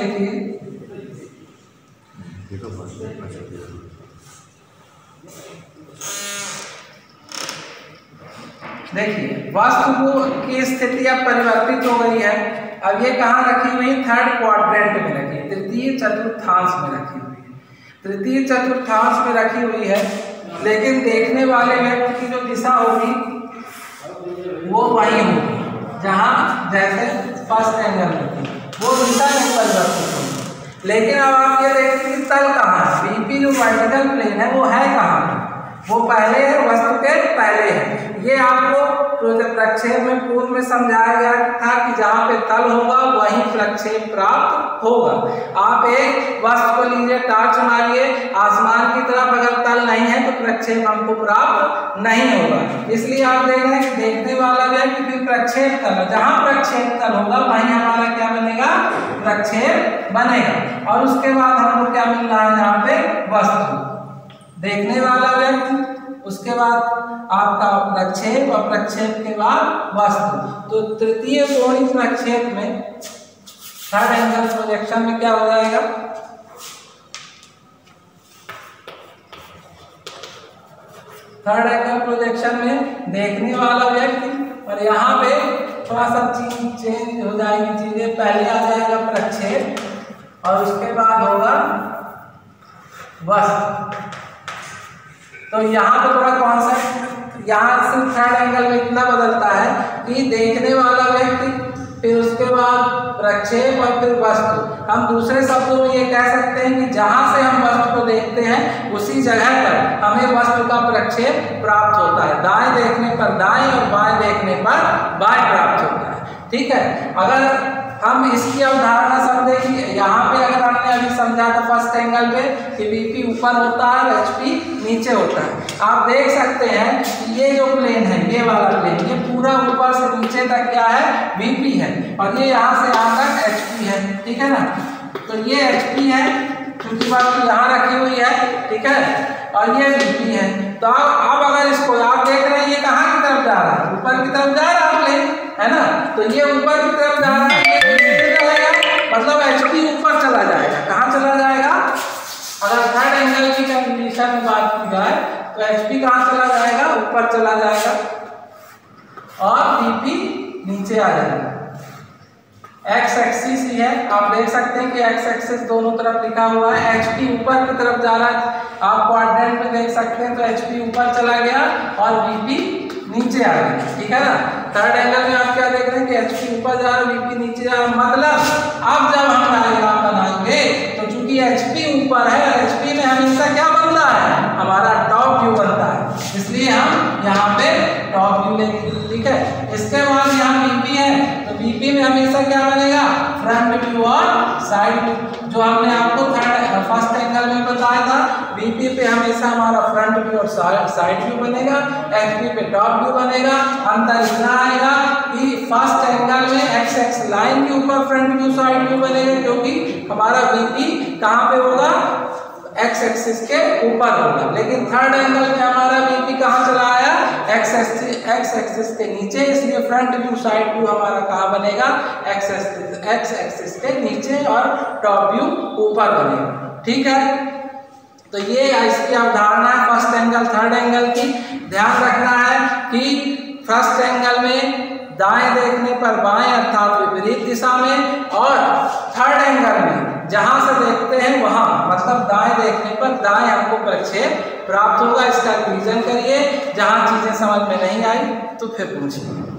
देखिए देखिए, वस्तु को स्थिति अब परिवर्तित हो गई है। अब ये कहाँ रखी हुई है? थर्ड क्वाड्रेंट में रखी तृतीय चतुर्थांश में रखी हुई है। तृतीय चतुर्थांश में रखी हुई है, लेकिन देखने वाले व्यक्ति की जो दिशा होगी, वो वही होगी। जहाँ जैसे फ़र्स्ट एंगल में थी वो दिशा नहीं परिवर्तित होगी लेकिन अब आप ये देखिए कि तल कहाँ है? बीपी जो वर्टिकल प्लेन है, वो है कहाँ पे? वो पहले है, वस्तु के पहले है। ये आपको प्रक्षेप में पूर्व में समझाया गया था कि जहाँ पे तल होगा, वहीं प्रक्षेप प्राप्त होगा। आप एक वस्तु को लीजिए, टार्च मारिए, आसमान की तरफ़ अगर तल नहीं है तो प्रक्षेप हमको प्राप्त नहीं होगा। इसलिए आप देख रहे हैं, देखने वाला व्यक्ति फिर प्रक्षेप तल जहाँ प्रक्षेप तल होगा, वहीं हमारा क्या बनेगा? प्रक्षेप बनेगा। और उसके बाद हमको क्या मिल रहा है यहाँ पे? देखने वाला व्यक्ति, उसके बाद आपका प्रक्षेप और प्रक्षेप के बाद वस्तु। तो तृतीय कोणीय प्रक्षेप में थर्ड एंगल प्रोजेक्शन में क्या हो जाएगा? थर्ड एंगल प्रोजेक्शन में देखने वाला व्यक्ति, और यहाँ पे थोड़ा सा चीज़ चेंज हो जाएगी, चीज़ें पहले आ जाएगा प्रक्षेप, और उसके बाद होगा वस्तु। तो यहाँ पे थोड़ा कॉन्सेप्ट यहाँ से थर्ड एंगल में इतना बदलता है कि देखने वाला व्यक्ति, फिर उसके बाद प्रक्षेप और फिर वस्तु। हम दूसरे शब्दों में ये कह सकते हैं कि जहाँ से हम वस्तु को देखते हैं, उसी जगह पर हमें वस्तु का प्रक्षेप प्राप्त होता है। दाएँ देखने पर दाएँ और बाएँ देखने पर बाएँ प्राप्त होता है। ठीक है? अगर हम इसकी अवधारणा समझे कि यहाँ पे अगर हमने अभी समझा था फ़र्स्ट एंगल पे कि बीपी ऊपर होता है और एचपी नीचे होता है। आप देख सकते हैं कि ये जो प्लेन है, ये वाला प्लेन ये पूरा ऊपर से नीचे तक क्या है? बीपी है। और ये यहाँ से यहाँ तक एचपी है। ठीक है ना? तो ये एचपी है क्योंकि बात यहाँ रखी हुई है। ठीक है? और ये बीपी है। तो आप अब अगर इसको, आप देख रहे हैं, ये कहाँ की तरफ़ जा रहा है? ऊपर की तरफ़ जा रहा है प्लेन है ना? तो ये ऊपर की तरफ़ जा रहा है। चला जाएगा। और बीपी नीचे आ जाएगा। एक्स एक्सिस ही है। आप देख सकते हैं कि एक्स एक्सिस दोनों तरफ़ लिखा हुआ है। एच पी ऊपर की तरफ़ जा रहा है। आप क्वाड्रेंट में देख सकते हैं तो एच पी ऊपर चला गया और बीपी नीचे आ गया। ठीक है ना? थर्ड एंगल में आप क्या देख रहे हैं कि एच पी ऊपर जा रहा है बीपी नीचे जा रहा मतलब अब जब हम डायग्राम बनाएँगे तो चूँकि एच पी ऊपर है एच पी में हमेशा क्या बनता है हमारा टॉप व्यू बनता है इसलिए हम यहाँ पे टॉप व्यू लेंगे ठीक है? इसके बाद यहाँ बीपी है। तो बीपी में हमेशा क्या बनेगा? फ्रंट व्यू और साइड जो हमने आपको थर्ड फ़र्स्ट एंगल में बताया था बीपी पे हमेशा हमारा फ्रंट व्यू और साइड व्यू बनेगा। एचपी पे टॉप व्यू बनेगा। अंतर इतना आएगा कि फ़र्स्ट एंगल में एक्स एक्स लाइन के ऊपर फ्रंट व्यू साइड व्यू बनेगा, क्योंकि हमारा बीपी कहाँ पे होगा? एक्स एक्सिस के ऊपर होगा। लेकिन थर्ड एंगल में हमारा बीपी कहाँ चला आया? एक्स एक्स एक्सिस के नीचे, इसलिए फ्रंट व्यू साइड व्यू हमारा कहाँ बनेगा? एक्स एक्स एक्सिस के नीचे और टॉप व्यू ऊपर बनेगा। ठीक है? तो ये इसकी अवधारणा है फ़र्स्ट एंगल थर्ड एंगल की। ध्यान रखना है कि फ़र्स्ट एंगल में दाएँ देखने पर बाएँ अर्थात विपरीत दिशा में और थर्ड एंगल में। जहाँ से देखते हैं वहाँ मतलब दाएँ देखने पर दाएँ आपको प्रक्षेप प्राप्त होगा। इसका रिविजन करिए। जहाँ चीज़ें समझ में नहीं आई तो फिर पूछिए।